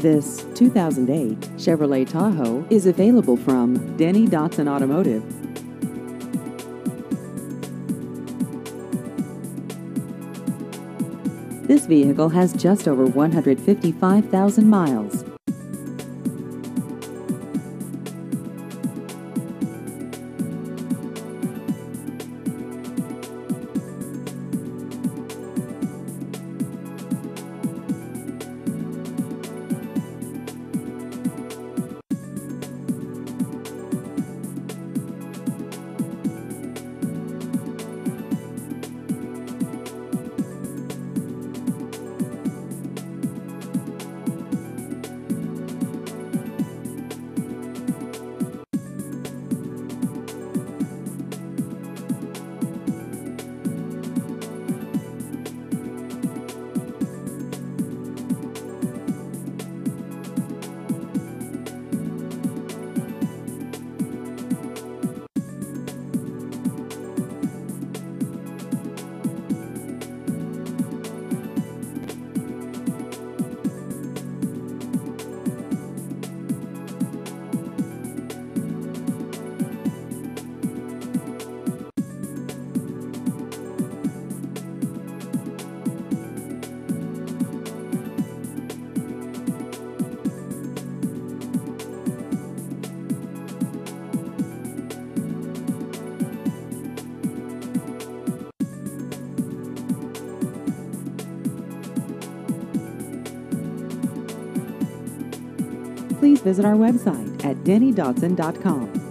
This 2008 Chevrolet Tahoe is available from Denny Dotson Automotive. This vehicle has just over 155,000 miles. Please visit our website at dennydotson.com.